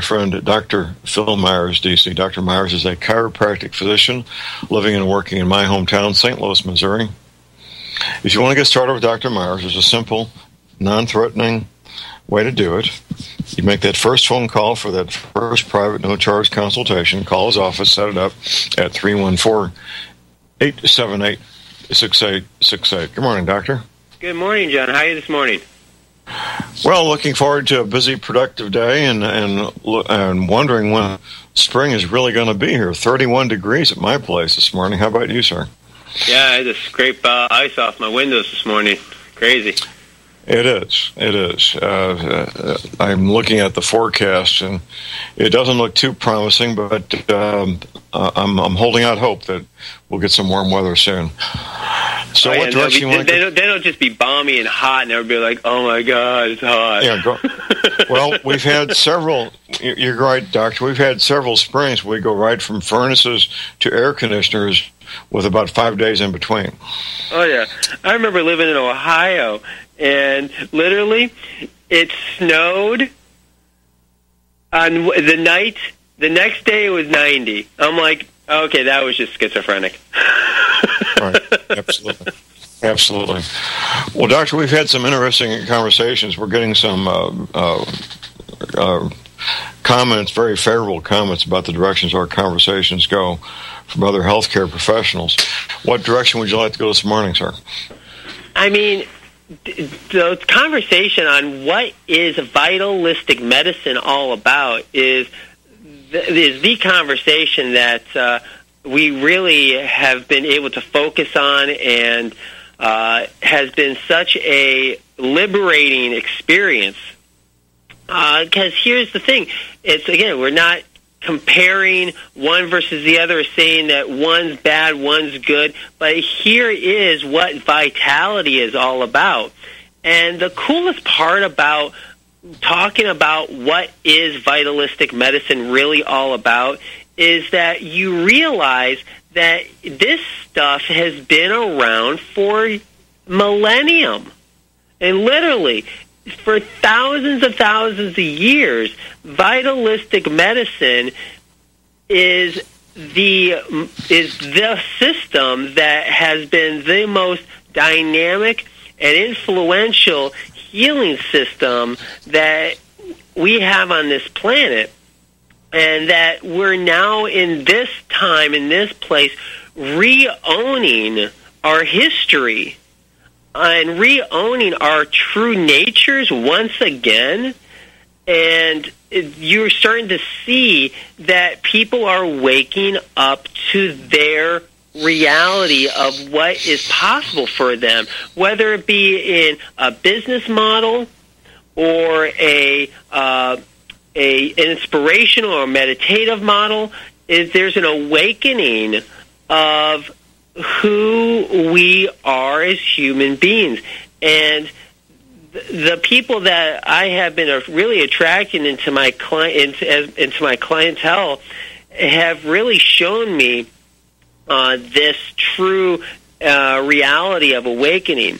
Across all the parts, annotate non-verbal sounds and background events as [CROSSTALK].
friend Dr. Phil Meyers, DC. Dr. Meyers is a chiropractic physician living and working in my hometown, St. Louis, Missouri. If you want to get started with Dr. Meyers, there's a simple, non threatening way to do it. You make that first phone call for that first private, no charge consultation. Call his office, set it up at 314 878 6868. Good morning, Doctor. Good morning, John. How are you this morning? Well, looking forward to a busy, productive day, and and and wondering when spring is really going to be here. Thirty-one degrees at my place this morning. How about you, sir? Yeah, I had to scrape uh, ice off my windows this morning. Crazy. It is. It is. Uh, uh, I'm looking at the forecast, and it doesn't look too promising. But um, uh, I'm, I'm holding out hope that we'll get some warm weather soon. So, oh, what yeah, direction be, you want they, to? don't, they don't just be balmy and hot, and everybody like, "Oh my God, it's hot." Yeah. Go, [LAUGHS] well, we've had several. You're right, Doctor. We've had several springs. We go right from furnaces to air conditioners with about five days in between. Oh yeah, I remember living in Ohio, and literally, it snowed on the night. The next day it was 90. I'm like, okay, that was just schizophrenic. [LAUGHS] right. Absolutely. Absolutely. Well, Doctor, we've had some interesting conversations. We're getting some uh, uh, uh, comments, very favorable comments about the directions our conversations go from other healthcare professionals. What direction would you like to go this morning, sir? I mean, the conversation on what is vitalistic medicine all about is the, is the conversation that uh, we really have been able to focus on and uh, has been such a liberating experience. Because uh, here's the thing: it's again, we're not comparing one versus the other, saying that one's bad, one's good. But here is what vitality is all about. And the coolest part about talking about what is vitalistic medicine really all about is that you realize that this stuff has been around for millennium. And literally, for thousands of thousands of years, vitalistic medicine is the is the system that has been the most dynamic and influential healing system that we have on this planet and that we're now in this time in this place re-owning our history and re-owning our true natures once again. And you're starting to see that people are waking up to their reality of what is possible for them, whether it be in a business model or a uh, a inspirational or meditative model. Is there's an awakening of who we are as human beings and the people that I have been really attracting into my client into, into my clientele have really shown me uh, this true uh, reality of awakening.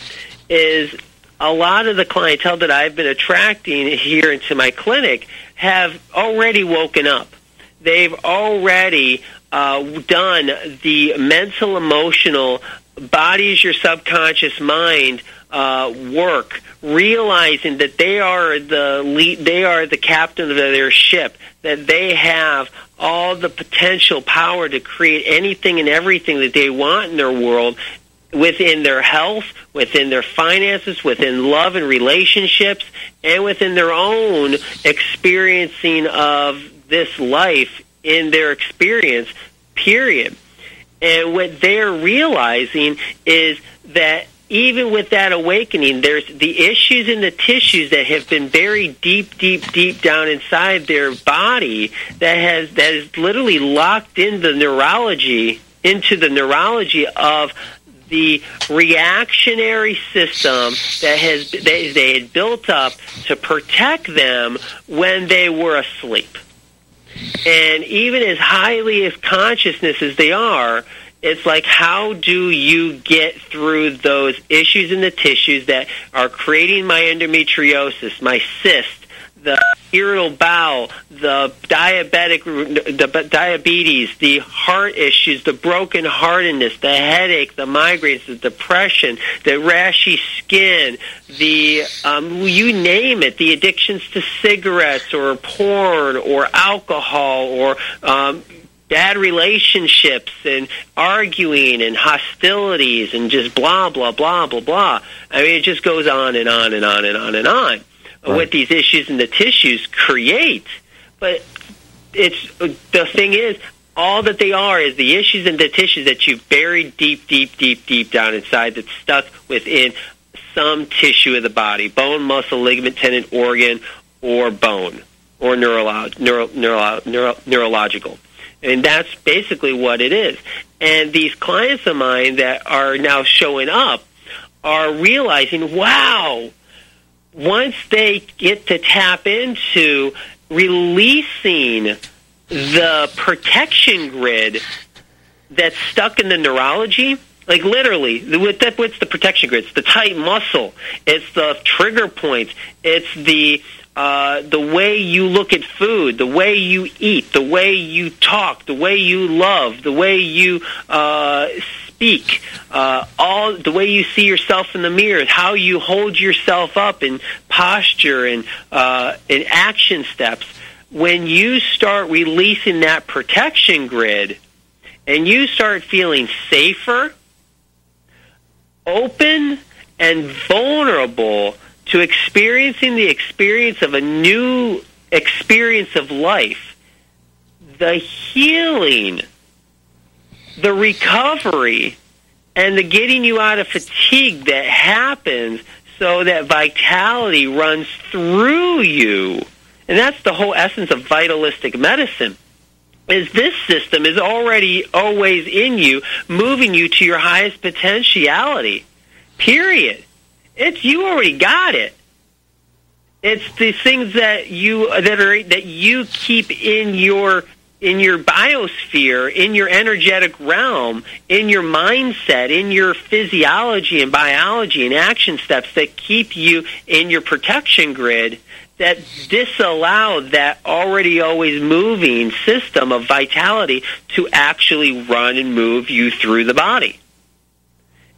Is a lot of the clientele that I've been attracting here into my clinic have already woken up. They've already uh, done the mental, emotional, bodies your subconscious mind uh, work, realizing that they are the lead, they are the captain of their ship, that they have all the potential power to create anything and everything that they want in their world within their health, within their finances, within love and relationships, and within their own experiencing of this life in their experience, period. And what they're realizing is that even with that awakening, there's the issues in the tissues that have been buried deep, deep, deep down inside their body that has that is literally locked in the neurology into the neurology of the reactionary system that has they, they had built up to protect them when they were asleep. And even as highly as consciousness as they are, it's like how do you get through those issues in the tissues that are creating my endometriosis, my cyst the irritable bowel, the diabetic, the diabetes, the heart issues, the broken heartedness, the headache, the migraines, the depression, the rashy skin, the um, you name it, the addictions to cigarettes or porn or alcohol or um, bad relationships and arguing and hostilities and just blah blah blah blah blah. I mean, it just goes on and on and on and on and on. Right. What these issues in the tissues create, but it's the thing is all that they are is the issues in the tissues that you've buried deep, deep, deep, deep down inside that's stuck within some tissue of the body bone, muscle, ligament, tendon, organ, or bone, or neurolo- neuro- neuro- neuro- neurological. And that's basically what it is. And these clients of mine that are now showing up are realizing, wow, once they get to tap into releasing the protection grid that's stuck in the neurology, like literally, what's the protection grid? It's the tight muscle. It's the trigger points. It's the uh, the way you look at food, the way you eat, the way you talk, the way you love, the way you uh, speak, uh, all the way you see yourself in the mirror, how you hold yourself up in posture and uh, in action steps. When you start releasing that protection grid, and you start feeling safer, open, and vulnerable to experiencing the experience of a new experience of life, the healing, the recovery, and the getting you out of fatigue that happens so that vitality runs through you. And that's the whole essence of vitalistic medicine. Is this system is already always in you, moving you to your highest potentiality. Period. It's you already got it. It's the things that you that are that you keep in your in your biosphere, in your energetic realm, in your mindset, in your physiology and biology and action steps that keep you in your protection grid that disallow that already always moving system of vitality to actually run and move you through the body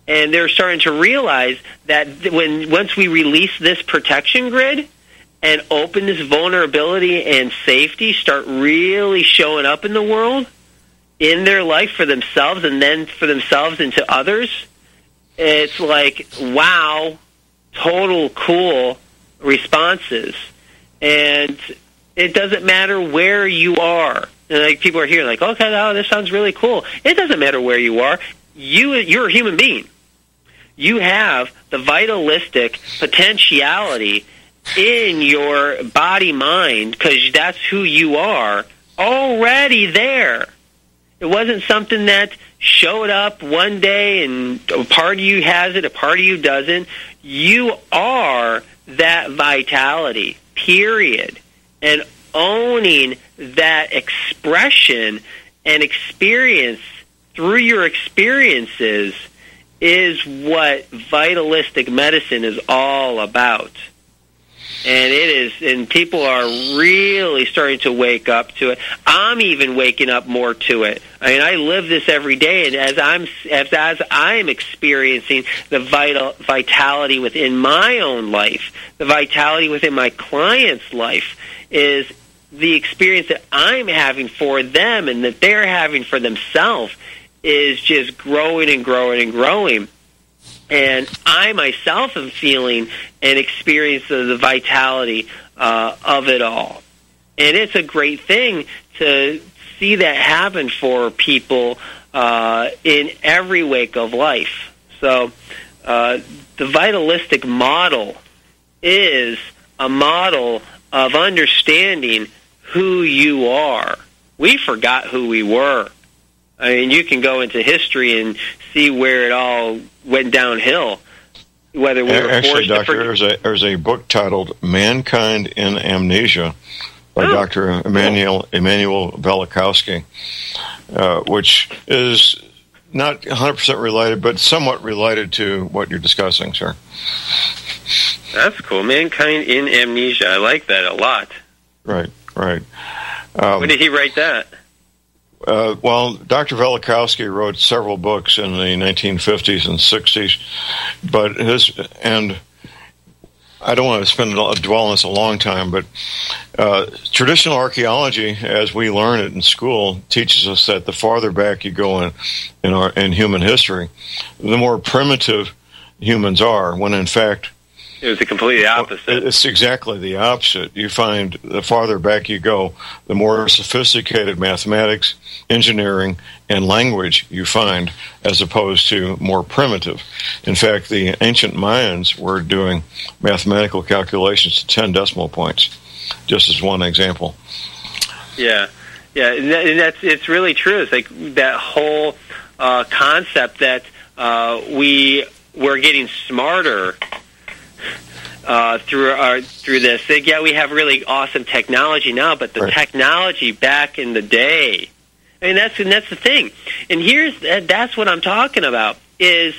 and they're starting to realize that when once we release this protection grid and open this vulnerability and safety start really showing up in the world in their life for themselves and then for themselves and to others it's like wow total cool responses. And it doesn't matter where you are. Like people are here like okay oh, this sounds really cool. It doesn't matter where you are you you're a human being you have the vitalistic potentiality in your body mind because that's who you are already there. It wasn't something that showed up one day and a part of you has it, a part of you doesn't. You are that vitality, period. And owning that expression and experience through your experiences – is what vitalistic medicine is all about. And it is, and people are really starting to wake up to it. I'm even waking up more to it. I mean, I live this every day, and as I'm as, as I'm experiencing the vital vitality within my own life, the vitality within my client's life is the experience that I'm having for them and that they're having for themselves is just growing and growing and growing. And I myself am feeling and experiencing the vitality uh, of it all. And it's a great thing to see that happen for people uh, in every wake of life. So uh, the vitalistic model is a model of understanding who you are. We forgot who we were I mean, you can go into history and see where it all went downhill. Whether we were actually, Doctor, to... there's a there's a book titled "Mankind in Amnesia" by oh. Dr. Immanuel Immanuel Velikovsky, uh, which is not 100% related, but somewhat related to what you're discussing, sir. That's cool. Mankind in Amnesia. I like that a lot. Right, right. Um, when did he write that? Uh, well, Dr. Velikovsky wrote several books in the 1950s and 60s, but his and I don't want to spend dwell on this a long time, but uh, traditional archaeology, as we learn it in school, teaches us that the farther back you go in in, our, in human history, the more primitive humans are. When in fact, it was the completely opposite. It's exactly the opposite. You find the farther back you go, the more sophisticated mathematics, engineering, and language you find, as opposed to more primitive. In fact, the ancient Mayans were doing mathematical calculations to 10 decimal points, just as one example. Yeah, yeah, and that's it's really true. It's like that whole uh, concept that uh, we we're getting smarter uh, through our through this. Yeah, we have really awesome technology now, but the right. technology back in the day, I mean, that's and that's the thing. And here's that's what I'm talking about is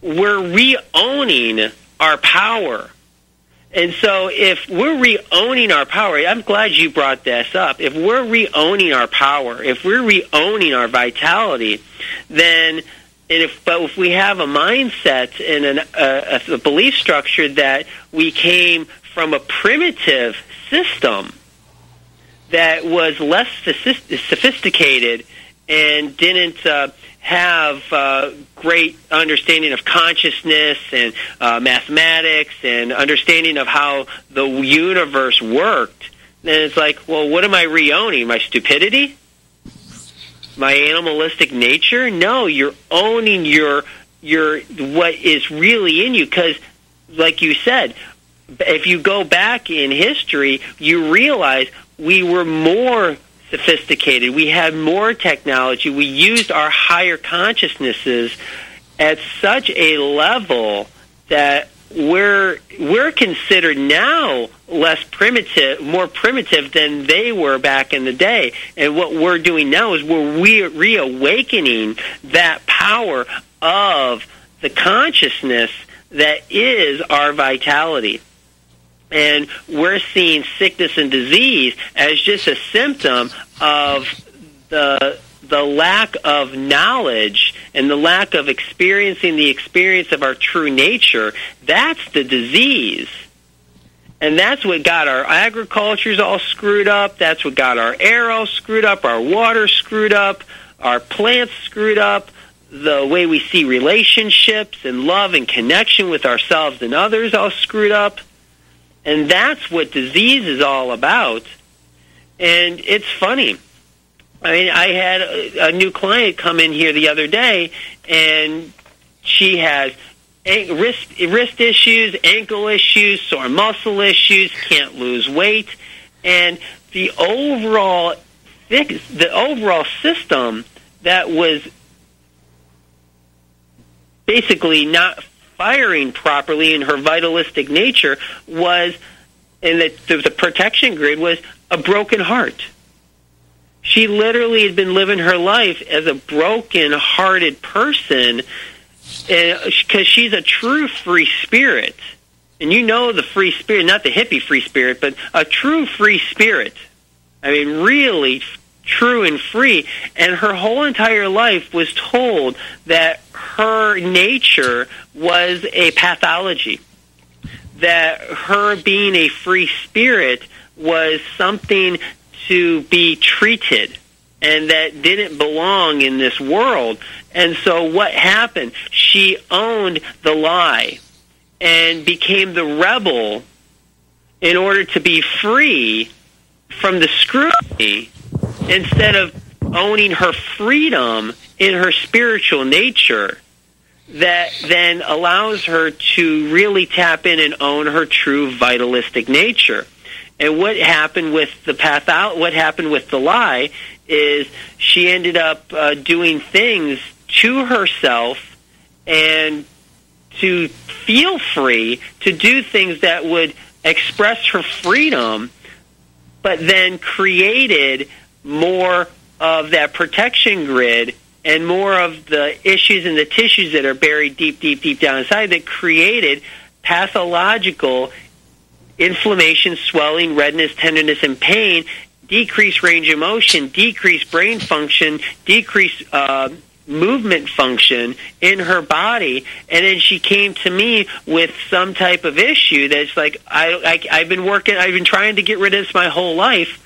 we're re-owning our power. And so if we're re-owning our power, I'm glad you brought this up. If we're re-owning our power, if we're re-owning our vitality, then and if, but if we have a mindset and an, a, a belief structure that we came from a primitive system that was less sophisticated and didn't uh, have uh, great understanding of consciousness and uh, mathematics and understanding of how the universe worked, then it's like, well, what am I re-owning? My stupidity? My animalistic nature. No, you're owning your your what is really in you because like you said, if you go back in history, you realize we were more sophisticated. We had more technology. We used our higher consciousnesses at such a level that we're we're considered now less primitive, more primitive than they were back in the day. And what we're doing now is we're re- reawakening that power of the consciousness that is our vitality. And we're seeing sickness and disease as just a symptom of the the lack of knowledge and the lack of experiencing the experience of our true nature, that's the disease. And that's what got our agricultures all screwed up. That's what got our air all screwed up, our water screwed up, our plants screwed up, the way we see relationships and love and connection with ourselves and others all screwed up. And that's what disease is all about. And it's funny I mean, I had a, a new client come in here the other day, and she has wrist wrist issues, ankle issues, sore muscle issues, can't lose weight, and the overall the overall system that was basically not firing properly in her vitalistic nature was, and the, the protection grid was a broken heart. She literally had been living her life as a broken hearted person Uh, because she's a true free spirit. And you know the free spirit, not the hippie free spirit, but a true free spirit. I mean, really true and free. And her whole entire life was told that her nature was a pathology. That her being a free spirit was something to be treated and that didn't belong in this world. And so what happened? She owned the lie and became the rebel in order to be free from the scrutiny instead of owning her freedom in her spiritual nature that then allows her to really tap in and own her true vitalistic nature. And what happened with the path out, what happened with the lie, is she ended up uh, doing things to herself and to feel free to do things that would express her freedom, but then created more of that protection grid and more of the issues and the tissues that are buried deep, deep, deep down inside that created pathological inflammation, swelling, redness, tenderness, and pain, decreased range of motion, decreased brain function, decreased uh, movement function in her body and then she came to me with some type of issue that's like I, I I've been working I've been trying to get rid of this my whole life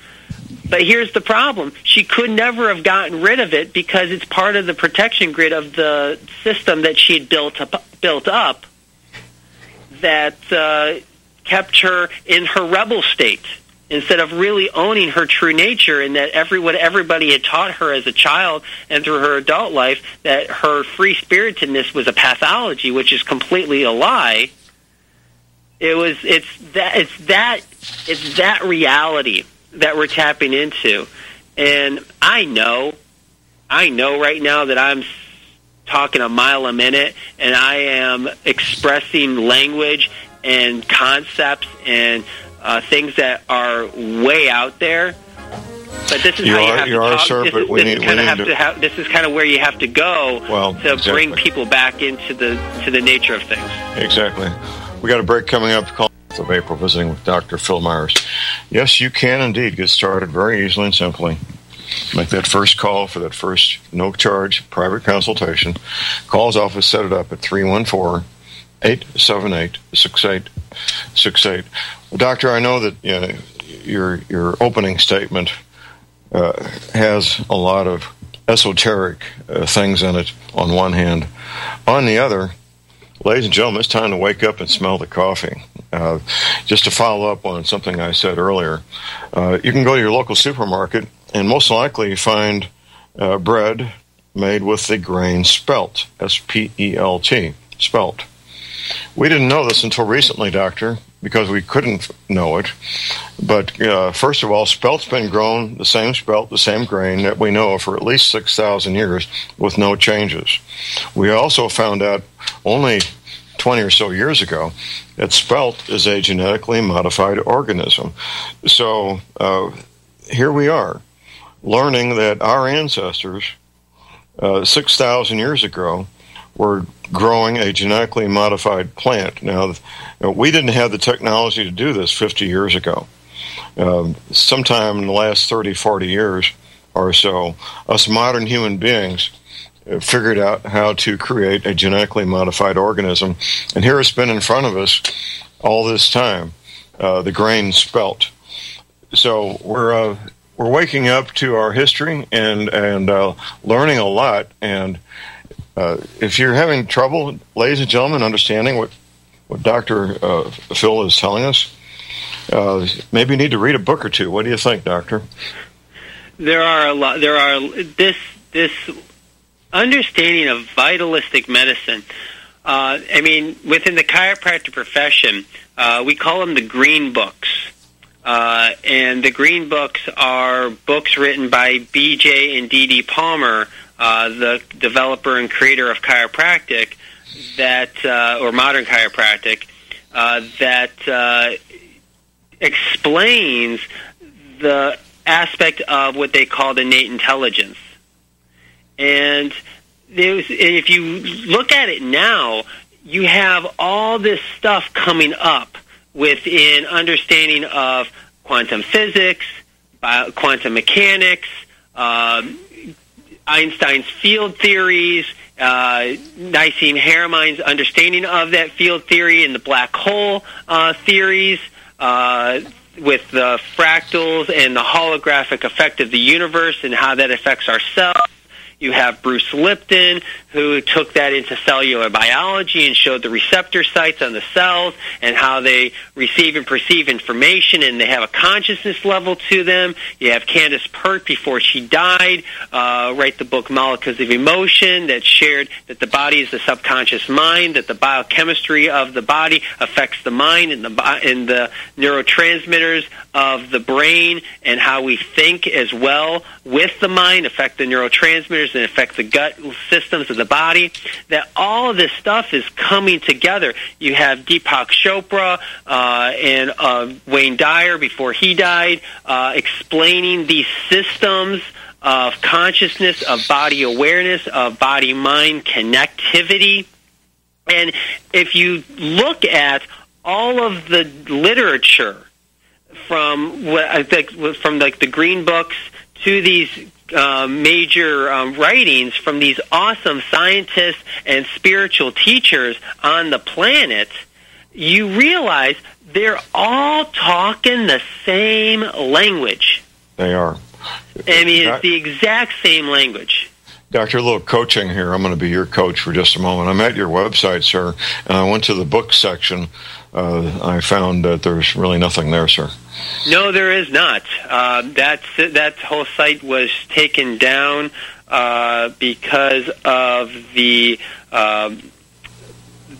but here's the problem. She could never have gotten rid of it because it's part of the protection grid of the system that she had built up built up that uh, kept her in her rebel state instead of really owning her true nature and that every what everybody had taught her as a child and through her adult life that her free spiritedness was a pathology which is completely a lie. It was it's that it's that it's that reality that we're tapping into. And i know i know right now that i'm talking a mile a minute and i am expressing language and concepts and uh, things that are way out there. But this is you how are, you have you to are, talk. Sir, this but is, we this need, is kind of have to have. This is kind of where you have to go well, to exactly. bring people back into the to the nature of things. Exactly. We got a break coming up. Call of April visiting with Dr. Phil Meyers. Yes, you can indeed get started very easily and simply. Make that first call for that first no charge private consultation. Call's office, set it up at 314 878 6868. Well, doctor, I know that you know, your, your opening statement uh, has a lot of esoteric uh, things in it on one hand. On the other, ladies and gentlemen, it's time to wake up and smell the coffee. Uh, just to follow up on something I said earlier, uh, you can go to your local supermarket and most likely find uh, bread made with the grain spelt, S P E L T, spelt. We didn't know this until recently, Doctor, because we couldn't know it. But uh, first of all, spelt's been grown, the same spelt, the same grain that we know for at least 6,000 years with no changes. We also found out only 20 or so years ago that spelt is a genetically modified organism. So uh, here we are, learning that our ancestors, uh, 6,000 years ago, were growing a genetically modified plant. Now, we didn't have the technology to do this 50 years ago. Um, sometime in the last 30, 40 years or so, us modern human beings figured out how to create a genetically modified organism. And here it's been in front of us all this time, uh, the grain spelt. So we're uh, we're waking up to our history and and uh, learning a lot. And uh, if you're having trouble, ladies and gentlemen, understanding what what Doctor uh, Phil is telling us, uh, maybe you need to read a book or two. What do you think, Doctor? There are a lot. There are this this understanding of vitalistic medicine. Uh, I mean, within the chiropractic profession, uh, we call them the green books. Uh, and the green books are books written by B.J. and D.D. Palmer, uh, the developer and creator of chiropractic, that uh, or modern chiropractic, uh, that uh, explains the aspect of what they call the innate intelligence. And if you look at it now, you have all this stuff coming up within understanding of quantum physics, bio, quantum mechanics, uh, Einstein's field theories, uh, Nassim Haramein's understanding of that field theory and the black hole uh, theories, uh, with the fractals and the holographic effect of the universe and how that affects our cells. You have Bruce Lipton, who took that into cellular biology and showed the receptor sites on the cells and how they receive and perceive information, and they have a consciousness level to them. You have Candace Pert before she died, uh, write the book Molecules of Emotion that shared that the body is the subconscious mind, that the biochemistry of the body affects the mind and the and the neurotransmitters of the brain, and how we think as well with the mind affect the neurotransmitters and affect the gut systems of the body. That all of this stuff is coming together. You have Deepak Chopra uh, and uh, Wayne Dyer before he died uh, explaining these systems of consciousness, of body awareness, of body mind connectivity. And if you look at all of the literature from what I think from like the green books to these uh, major um, writings from these awesome scientists and spiritual teachers on the planet, you realize they're all talking the same language. They are. I mean, it's the exact same language. Doctor, a little coaching here. I'm going to be your coach for just a moment. I'm at your website, sir, and I went to the book section. Uh, I found that there's really nothing there, sir. No, there is not. Uh, that that whole site was taken down uh, because of the. Um,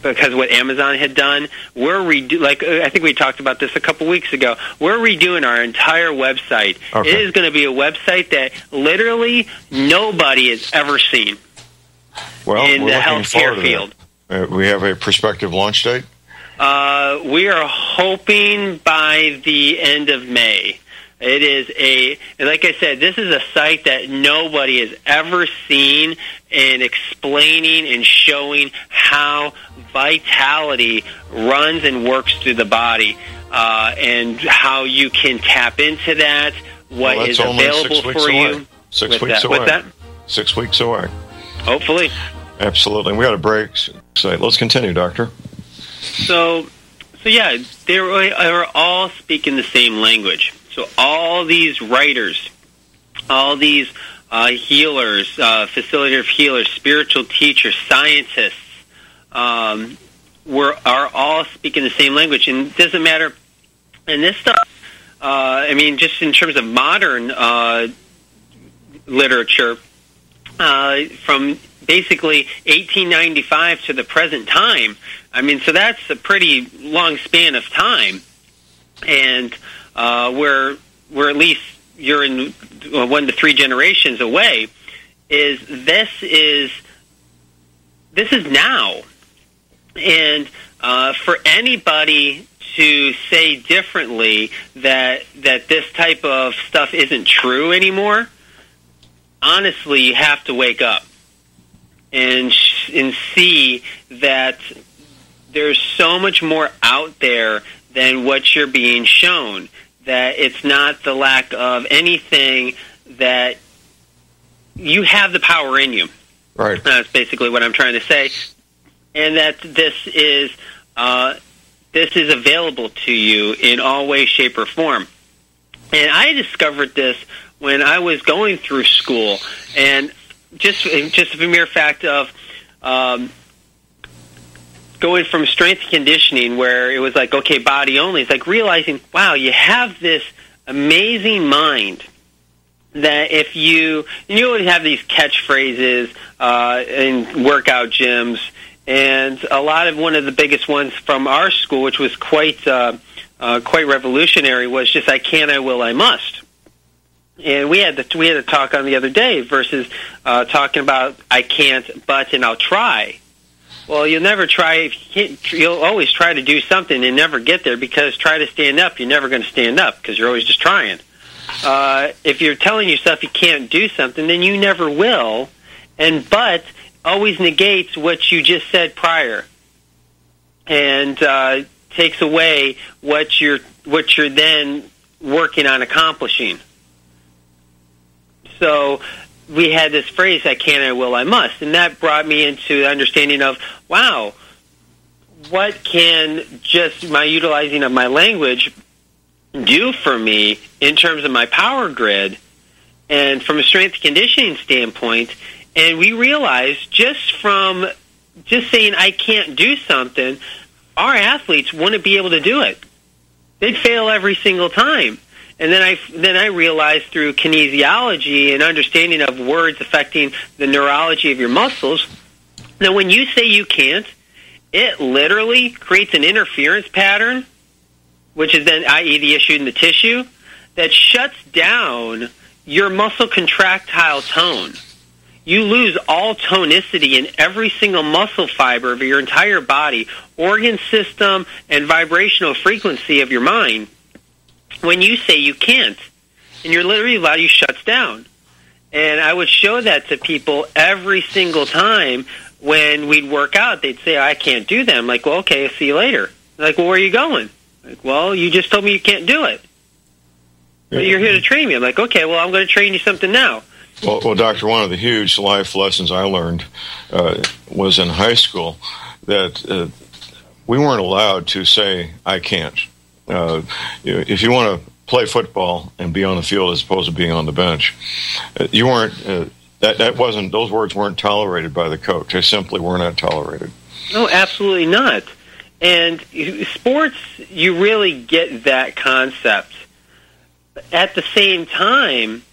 because what Amazon had done, we're redo like uh, I think we talked about this a couple weeks ago. We're redoing our entire website. Okay. It is going to be a website that literally nobody has ever seen well, in the healthcare field. Uh, we have a prospective launch date. Uh, we are hoping by the end of May. It is a, like I said, this is a site that nobody has ever seen in explaining and showing how vitality runs and works through the body uh, and how you can tap into that, What well, is available for away. you. Six weeks that, away. With that? Six weeks away. Hopefully. Absolutely. We got a break. So let's continue, Doctor. So, so yeah, they are all speaking the same language. So all these writers, all these uh, healers, uh, of healers, spiritual teachers, scientists, um, were are all speaking the same language, and it doesn't matter. And this stuff, uh, I mean, just in terms of modern uh, literature, uh, from basically 1895 to the present time. I mean, so that's a pretty long span of time, and uh, we're we're at least you're in uh, one to three generations away. Is this is this is now, and uh, for anybody to say differently that that this type of stuff isn't true anymore, honestly, you have to wake up and and see that there's so much more out there than what you're being shown. That it's not the lack of anything that you have the power in you. Right. That's basically what I'm trying to say, and that this is uh, this is available to you in all ways, shape, or form. And I discovered this when I was going through school, and just just the mere fact of um, going from strength conditioning, where it was like okay, body only. It's like realizing, wow, you have this amazing mind that if you you always have these catchphrases uh, in workout gyms, and a lot of one of the biggest ones from our school, which was quite uh, uh, quite revolutionary, was just "I can, I will, I must." And we had the we had a talk on the other day versus uh, talking about I can't, but and I'll try. Well, you'll never try. If you you'll always try to do something and never get there because try to stand up, you're never going to stand up because you're always just trying. Uh, if you're telling yourself you can't do something, then you never will. And but always negates what you just said prior, and uh, takes away what you're what you're then working on accomplishing. So we had this phrase, I can, I will, I must. And that brought me into the understanding of, wow, what can just my utilizing of my language do for me in terms of my power grid and from a strength conditioning standpoint? And we realized just from just saying I can't do something, our athletes wouldn't be able to do it. They'd fail every single time. And then I then I realized through kinesiology and understanding of words affecting the neurology of your muscles that when you say you can't, it literally creates an interference pattern, which is then i.e. the issue in the tissue that shuts down your muscle contractile tone. You lose all tonicity in every single muscle fiber of your entire body, organ system, and vibrational frequency of your mind when you say you can't, and your literally body shuts down. And I would show that to people every single time when we'd work out, they'd say, I can't do that. I'm like, well, okay, see you later. They're like, well, where are you going? Like, well, you just told me you can't do it. But you're here to train me. I'm like, okay, well, I'm going to train you something now. Well, well, doctor, one of the huge life lessons I learned uh, was in high school that uh, we weren't allowed to say I can't. Uh, if you want to play football and be on the field as opposed to being on the bench, uh, you weren't. Uh, that that wasn't. Those words weren't tolerated by the coach. They simply were not tolerated. No, absolutely not. And sports, you really get that concept. At the same time,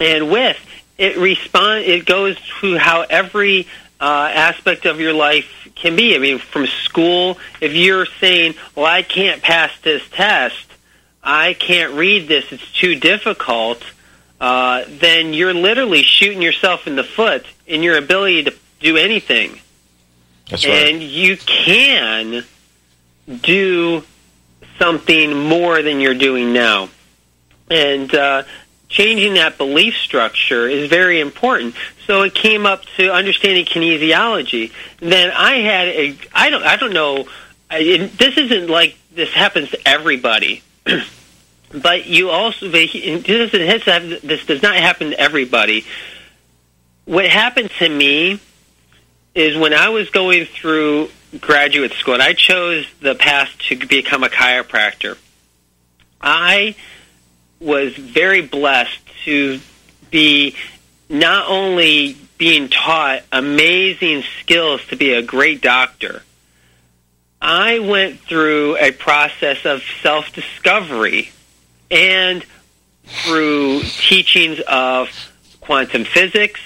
and with it respond, it goes to how every uh, aspect of your life can be. I mean, from school, if you're saying, "Well, I can't pass this test," I can't read this, it's too difficult, uh, then you're literally shooting yourself in the foot in your ability to do anything. That's right. And you can do something more than you're doing now. And uh, changing that belief structure is very important. So it came up to understanding kinesiology. Then I had a I don't I don't know. I, it, this isn't like this happens to everybody. [CLEARS THROAT] but you also this, this does not happen to everybody. What happened to me is when I was going through graduate school, and I chose the path to become a chiropractor. I was very blessed to be not only being taught amazing skills to be a great doctor. I went through a process of self discovery and through teachings of quantum physics,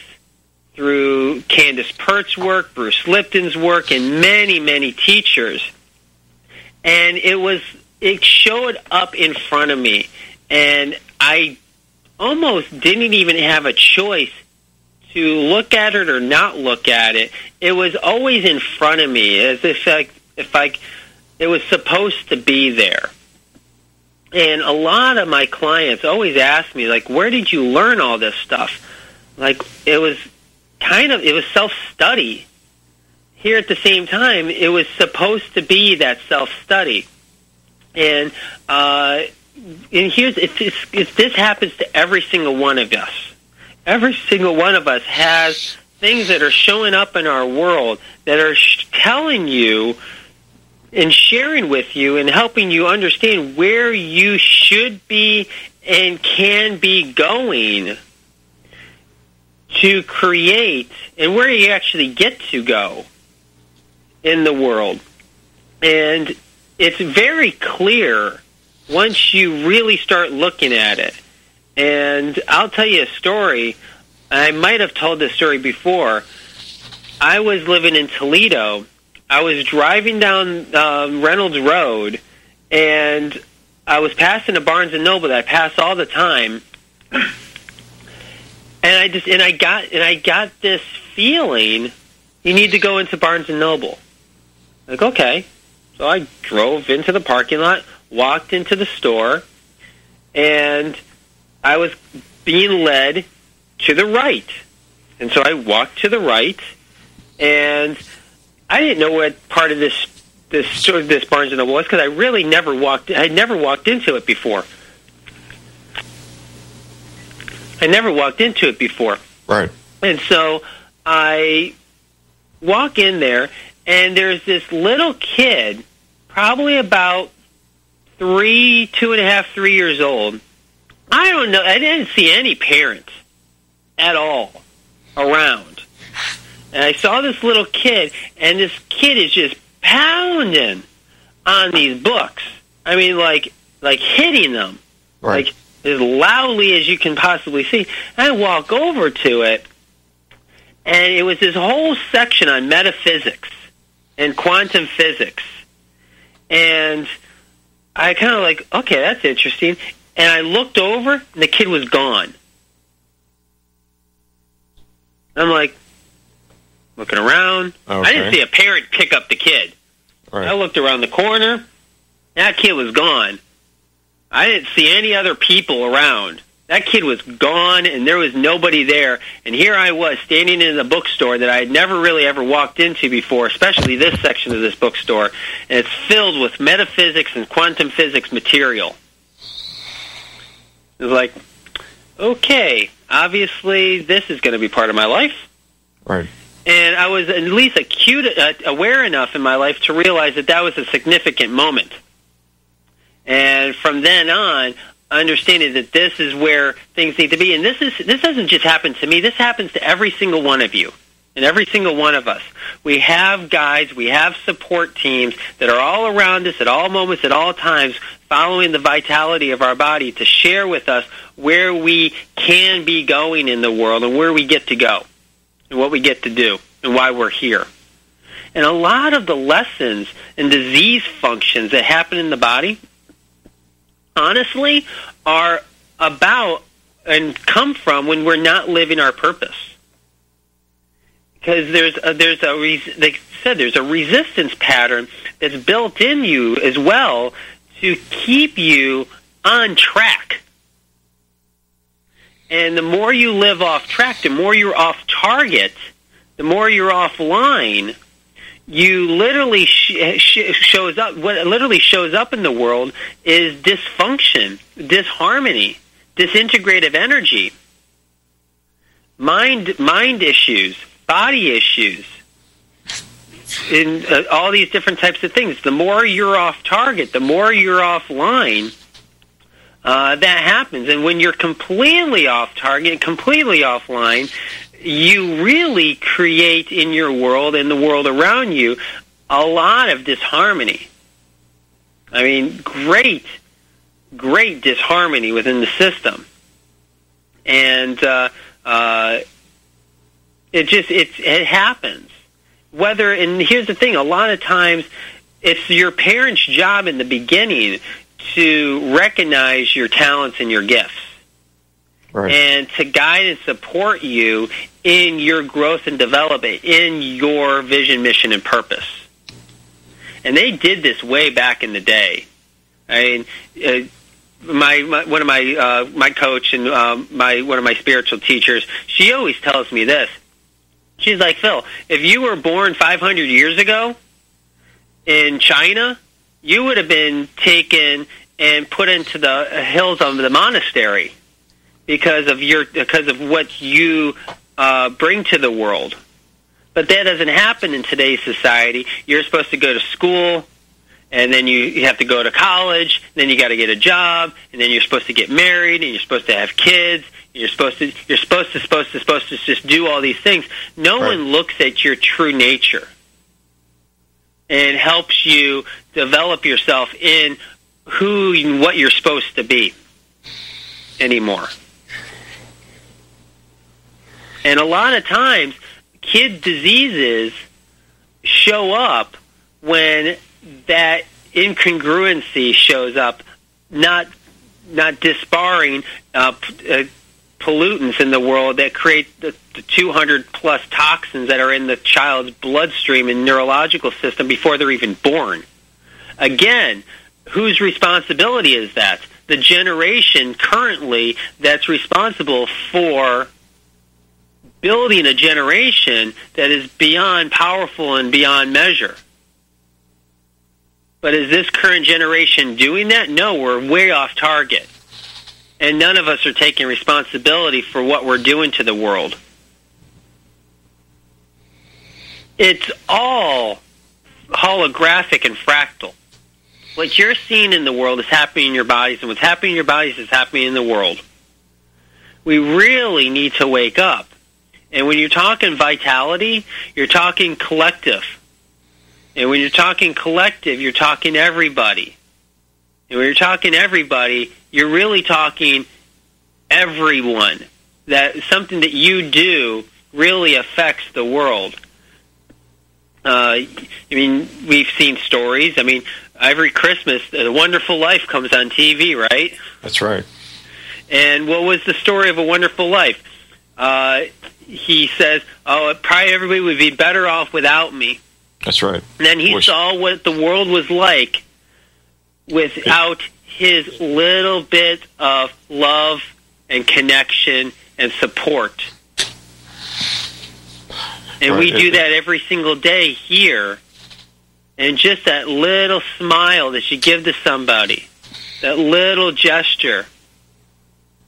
through Candace Pert's work, Bruce Lipton's work, and many, many teachers. And it was, it showed up in front of me. And I almost didn't even have a choice to look at it or not look at it. It was always in front of me, as if like if I, it was supposed to be there. And a lot of my clients always ask me, like, where did you learn all this stuff? Like, it was kind of, it was self-study. Here at the same time, it was supposed to be that self-study. And, uh, and here's, if this, if this happens to every single one of us, every single one of us has things that are showing up in our world that are sh- telling you and sharing with you and helping you understand where you should be and can be going to create and where you actually get to go in the world. And it's very clear once you really start looking at it. And I'll tell you a story. I might have told this story before. I was living in Toledo I was driving down um, Reynolds Road, and I was passing a Barnes and Noble that I pass all the time, [CLEARS THROAT] and I just and I got and I got this feeling you need to go into Barnes and Noble. Like okay, so I drove into the parking lot, walked into the store, and I was being led to the right, and so I walked to the right, and I didn't know what part of this this this Barnes and Noble was because I really never walked. I never walked into it before. I never walked into it before. Right. And so I walk in there, and there's this little kid, probably about three, two and a half, three years old. I don't know. I didn't see any parents at all around and I saw this little kid, and this kid is just pounding on these books. I mean, like like hitting them, right. like as loudly as you can possibly see. And I walk over to it, and it was this whole section on metaphysics and quantum physics, and I kind of like, okay, that's interesting. And I looked over, and the kid was gone. I'm like, looking around. Okay. I didn't see a parent pick up the kid. Right. I looked around the corner. That kid was gone. I didn't see any other people around. That kid was gone, and there was nobody there. And here I was standing in a bookstore that I had never really ever walked into before, especially this section of this bookstore, and it's filled with metaphysics and quantum physics material. It was like, okay, obviously this is going to be part of my life. Right. And I was at least acute, uh, aware enough in my life to realize that that was a significant moment. And from then on, understanding that this is where things need to be. And this is this doesn't just happen to me. This happens to every single one of you and every single one of us. We have guides, we have support teams that are all around us at all moments, at all times, following the vitality of our body to share with us where we can be going in the world and where we get to go and what we get to do and why we're here. And a lot of the lessons and disease functions that happen in the body, honestly, are about and come from when we're not living our purpose. Because there's a, there's a like said there's a resistance pattern that's built in you as well to keep you on track. And the more you live off track, the more you're off target, the more you're offline, you literally sh- sh- shows up. What literally shows up in the world is dysfunction, disharmony, disintegrative energy, mind mind issues, body issues, in uh, all these different types of things. The more you're off target, the more you're offline uh, that happens. And when you're completely off target, completely offline, you really create in your world and the world around you a lot of disharmony. I mean, great, great disharmony within the system. And uh, uh, it just it, it happens. Whether and here's the thing: a lot of times, it's your parents' job in the beginning to recognize your talents and your gifts. Right. And to guide and support you in your growth and development, in your vision, mission, and purpose. And they did this way back in the day. I mean, uh, my, my one of my uh, my coach and um, my one of my spiritual teachers, she always tells me this. She's like, Phil, if you were born 500 years ago in China, you would have been taken and put into the hills of the monastery because of your because of what you uh, bring to the world. But that doesn't happen in today's society. You're supposed to go to school, and then you, you have to go to college. Then you got to get a job, and then you're supposed to get married, and you're supposed to have kids. You're supposed to you're supposed to supposed to supposed to just do all these things. No Right. one looks at your true nature and helps you develop yourself in who and what you're supposed to be anymore. And a lot of times, kid diseases show up when that incongruency shows up, not not disbarring uh, uh, pollutants in the world that create the, the 200 plus toxins that are in the child's bloodstream and neurological system before they're even born. Again, whose responsibility is that? The generation currently that's responsible for building a generation that is beyond powerful and beyond measure. But is this current generation doing that? No, we're way off target. And none of us are taking responsibility for what we're doing to the world. It's all holographic and fractal. What you're seeing in the world is happening in your bodies, and what's happening in your bodies is happening in the world. We really need to wake up. And when you're talking vitality, you're talking collective. And when you're talking collective, you're talking everybody. And when you're talking everybody, you're really talking everyone. That something that you do really affects the world. Uh, I mean, we've seen stories. I mean, every Christmas, The Wonderful Life comes on TV, right? That's right. And what was the story of A Wonderful Life? Uh, he says, "Oh, probably everybody would be better off without me." That's right. And then he Wish- saw what the world was like without his little bit of love and connection and support. And we do that every single day here. And just that little smile that you give to somebody, that little gesture,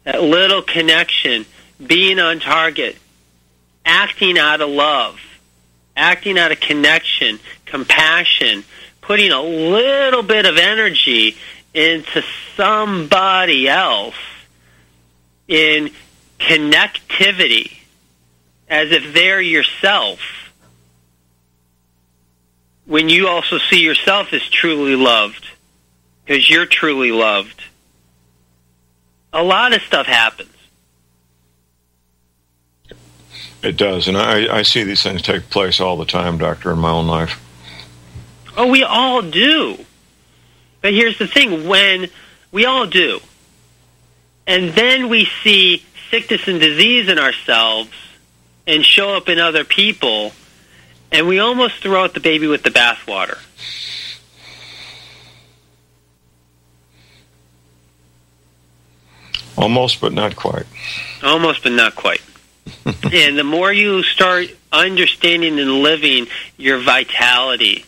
that little connection, being on target, acting out of love, acting out of connection, compassion, putting a little bit of energy into somebody else in connectivity as if they're yourself. When you also see yourself as truly loved because you're truly loved a lot of stuff happens It does, and I, I see these things take place all the time, Doctor, in my own life. Oh, we all do. But here's the thing when we all do, and then we see sickness and disease in ourselves and show up in other people, and we almost throw out the baby with the bathwater. Almost, but not quite. Almost, but not quite. [LAUGHS] and the more you start understanding and living your vitality,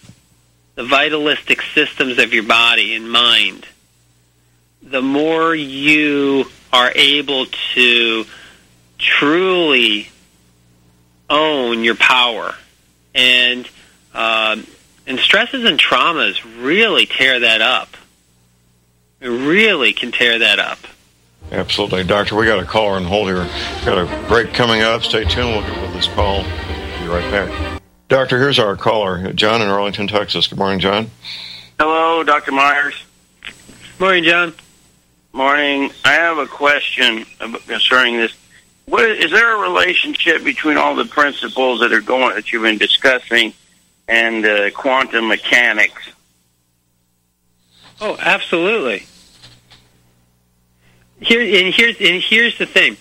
the vitalistic systems of your body and mind, the more you are able to truly own your power. And um, and stresses and traumas really tear that up. It really can tear that up. Absolutely. Doctor, we got a caller on hold here. Got a break coming up. Stay tuned. We'll get with this call. Be right back. Doctor, here's our caller, John in Arlington, Texas. Good morning, John. Hello, Dr. Meyers. Morning, John. Morning. I have a question concerning this. What is there a relationship between all the principles that are going that you've been discussing and uh, quantum mechanics? Oh, absolutely. Here and here's and here's the thing.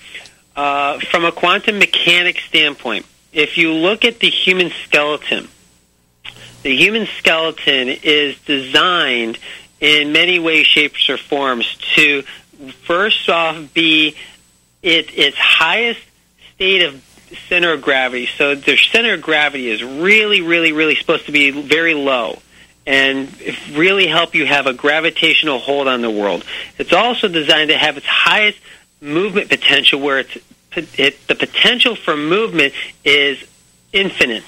Uh, from a quantum mechanics standpoint, if you look at the human skeleton, the human skeleton is designed in many ways, shapes, or forms to first off be it, its highest state of center of gravity. So the center of gravity is really, really, really supposed to be very low and really help you have a gravitational hold on the world. It's also designed to have its highest movement potential where it's it, the potential for movement is infinite.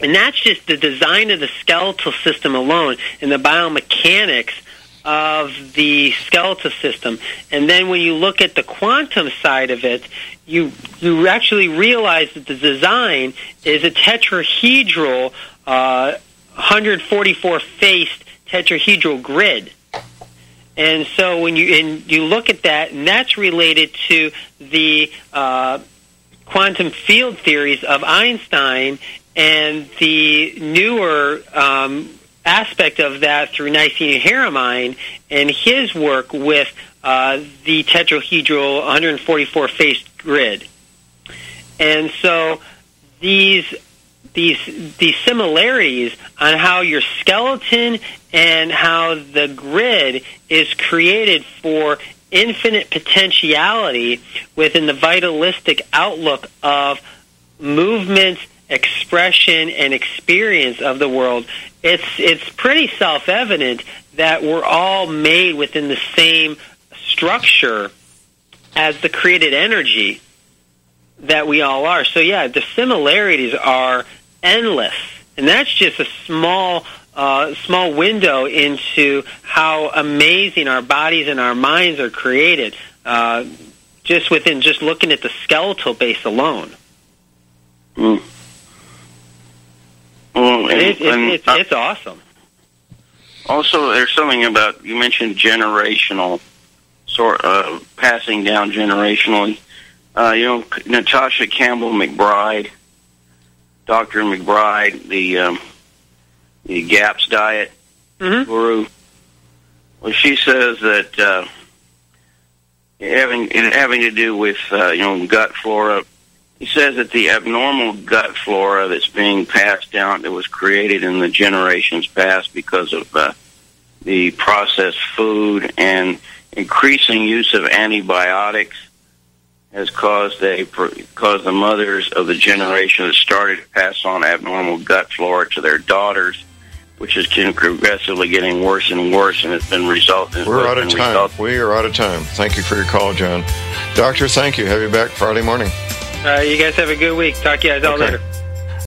And that's just the design of the skeletal system alone and the biomechanics of the skeletal system. And then when you look at the quantum side of it, you you actually realize that the design is a tetrahedral, uh, 144 faced tetrahedral grid. And so when you and you look at that, and that's related to the uh, quantum field theories of Einstein and the newer um, aspect of that through Nassim Haramein and his work with uh, the tetrahedral 144 faced grid. And so these these these similarities on how your skeleton and how the grid is created for infinite potentiality within the vitalistic outlook of movement, expression, and experience of the world. It's it's pretty self evident that we're all made within the same structure as the created energy that we all are. So yeah, the similarities are endless, and that's just a small uh, small window into how amazing our bodies and our minds are created. Uh, just within just looking at the skeletal base alone, Mm. Well, and, it, it, and, it's, uh, it's awesome. also, there's something about you mentioned generational sort of passing down generationally. Uh, you know, Natasha Campbell McBride, Doctor McBride, the um, the GAPS diet hmm guru. Well, she says that uh, having it having to do with uh, you know gut flora. He says that the abnormal gut flora that's being passed down that was created in the generations past because of uh, the processed food and increasing use of antibiotics has caused a caused the mothers of the generation that started to pass on abnormal gut flora to their daughters, which is progressively getting worse and worse, and it's been resulting. We're out of time. Result- we are out of time. Thank you for your call, John. Doctor, thank you. Have you back Friday morning. Uh, you guys have a good week. Talk to you guys all okay. later.